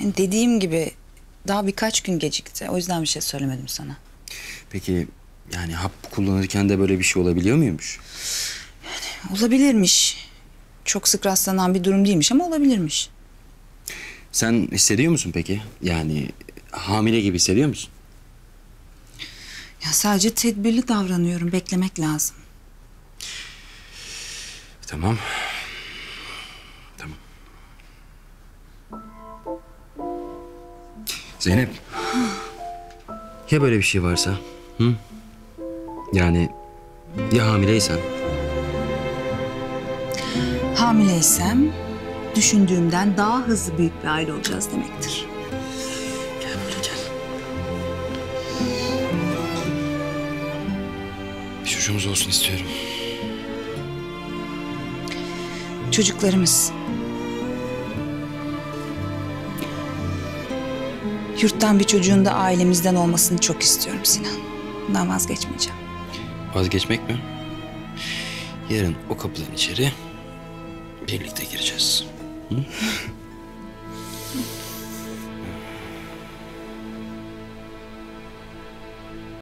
Yani dediğim gibi daha birkaç gün gecikti. O yüzden bir şey söylemedim sana. Peki yani hap kullanırken de böyle bir şey olabiliyor muymuş? Olabilirmiş. Çok sık rastlanan bir durum değilmiş ama olabilirmiş. Sen hissediyor musun peki? Yani hamile gibi hissediyor musun? Ya sadece tedbirli davranıyorum. Beklemek lazım. Tamam. Zeynep. Ya böyle bir şey varsa? Hı? Yani ya hamileysen? Hamileysem düşündüğümden daha hızlı büyük bir aile olacağız demektir. Gel böyle gel. Bir çocuğumuz olsun istiyorum. Çocuklarımız. Yurttan bir çocuğun da ailemizden olmasını çok istiyorum Sinan. Bundan vazgeçmeyeceğim. Vazgeçmek mi? Yarın o kapıdan içeri birlikte gireceğiz. Hı?